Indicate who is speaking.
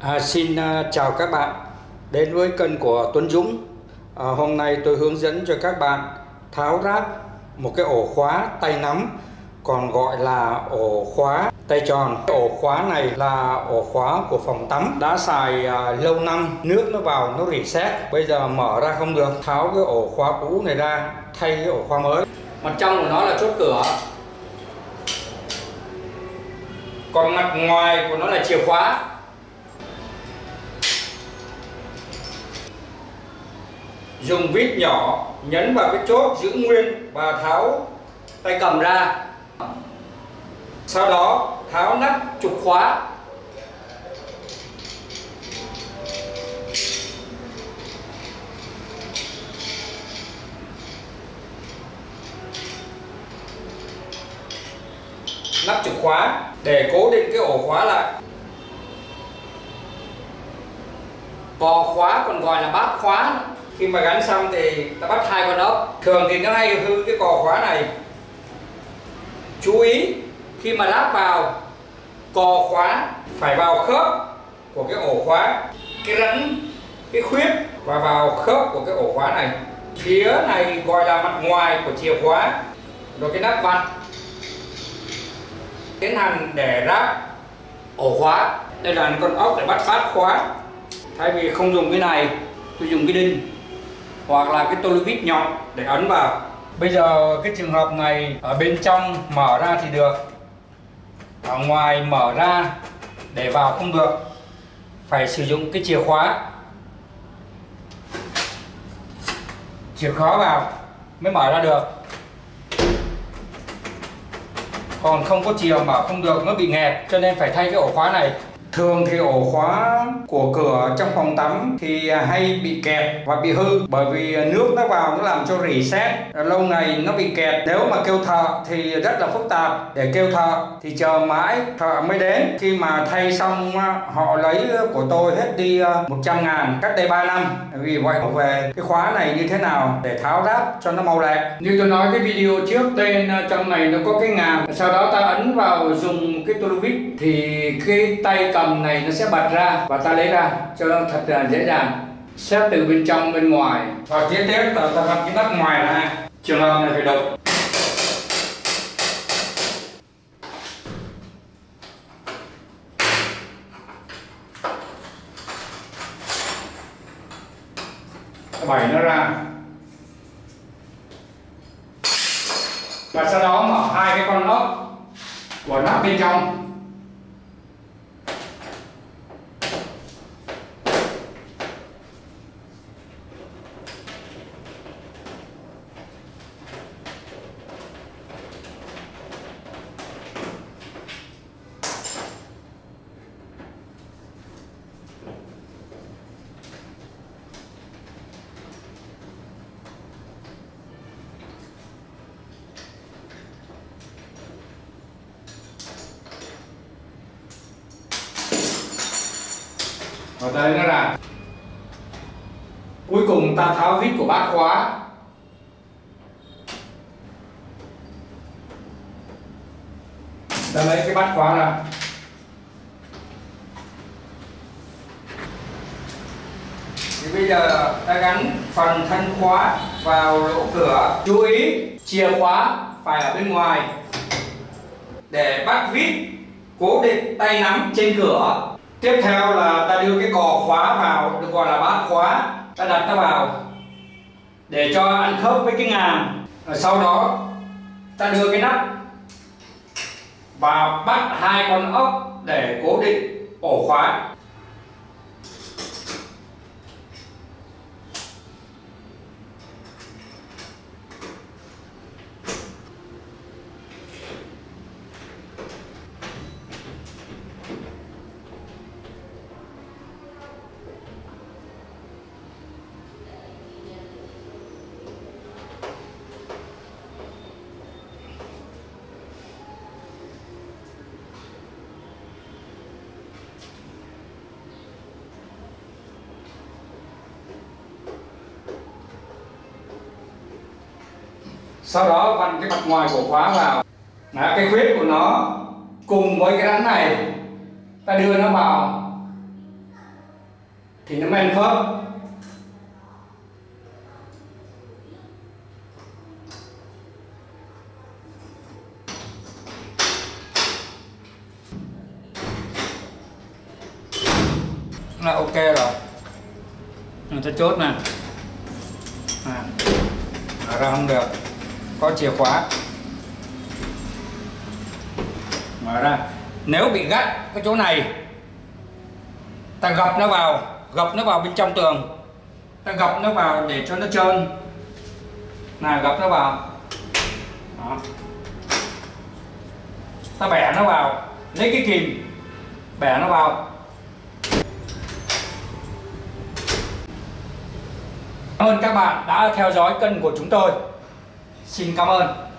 Speaker 1: À, xin uh, chào các bạn. Đến với kênh của Tuấn Dũng. À, hôm nay tôi hướng dẫn cho các bạn tháo ráp một cái ổ khóa tay nắm còn gọi là ổ khóa tay tròn. Cái ổ khóa này là ổ khóa của phòng tắm. Đã xài à, lâu năm nước nó vào nó reset. Bây giờ mở ra không được. Tháo cái ổ khóa cũ này ra thay cái ổ khóa mới. Mặt trong của nó là chốt cửa. Còn mặt ngoài của nó là chìa khóa. Dùng vít nhỏ, nhấn vào cái chốt giữ nguyên và tháo tay cầm ra. Sau đó, tháo nắp trục khóa. Nắp trục khóa để cố định cái ổ khóa lại. Cò khóa còn gọi là bát khóa khi mà gắn xong thì ta bắt hai con ốc. Thường thì nó hay hư cái cò khóa này. Chú ý, khi mà lắp vào, cò khóa phải vào khớp của cái ổ khóa, cái rãnh cái khuyết và vào khớp của cái ổ khóa này. Phía này gọi là mặt ngoài của chìa khóa. Rồi cái nắp vặn tiến hành để ráp ổ khóa. Đây là con ốc để bắt bát khóa. Thay vì không dùng cái này, tôi dùng cái đinh hoặc là cái tô vít nhọn để ấn vào. Bây giờ cái trường hợp này ở bên trong mở ra thì được. Ở ngoài mở ra để vào không được. Phải sử dụng cái chìa khóa. Chìa khóa vào mới mở ra được. Còn không có chìa mở không được, nó bị nghẹt, cho nên phải thay cái ổ khóa này. Thường thì ổ khóa của cửa trong phòng tắm thì hay bị kẹt và bị hư bởi vì nước nó vào nó làm cho rỉ sét lâu ngày nó bị kẹt. Nếu mà kêu thợ thì rất là phức tạp. Để kêu thợ thì chờ mãi thợ mới đến. Khi mà thay xong à, họ lấy của tôi hết đi à, 100 ngàn, cách đây 3 năm. Vì vậy về. Cái khóa này như thế nào để tháo ráp cho nó mau lẹ. Như tôi nói, cái video trước tên à, trong này nó có cái ngàm sau đó ta ấn vào dùng cái tua vít thì cái tay cầm cầm này nó sẽ bật ra và ta lấy ra cho nó thật là dễ dàng. Xét từ bên trong, bên ngoài. Và tiếp tiếp là ta vặn cái nắp ngoài này. trường hợp này phải đục Bẩy nó ra. Và sau đó mở hai cái con ốc của nắp bên trong. Ở đây nó là cuối cùng ta tháo vít của bát khóa. Ta lấy cái bát khóa ra. Thì bây giờ ta gắn phần thân khóa vào lỗ cửa. Chú ý, chìa khóa phải ở bên ngoài. Để bắt vít, cố định tay nắm trên cửa tiếp theo là ta đưa cái cò khóa vào, được gọi là bát khóa, ta đặt nó vào để cho ăn khớp với cái ngàm. Và sau đó, ta đưa cái nắp và bắt hai con ốc để cố định ổ khóa. Sau đó vặn cái mặt ngoài của khóa vào. Đó, cái khuyết của nó cùng với cái rắn này ta đưa nó vào thì nó men khớp. Là ok rồi. Người ta chốt nè. À, ra không được có chìa khóa. Mở ra. Nếu bị gắt cái chỗ này, ta gập nó vào, gập nó vào bên trong tường. Ta gập nó vào để cho nó trơn. Này gập nó vào. Đó. ta bẻ nó vào. Lấy cái kìm. Bẻ nó vào. Cảm ơn các bạn đã theo dõi kênh của chúng tôi. Xin cảm ơn.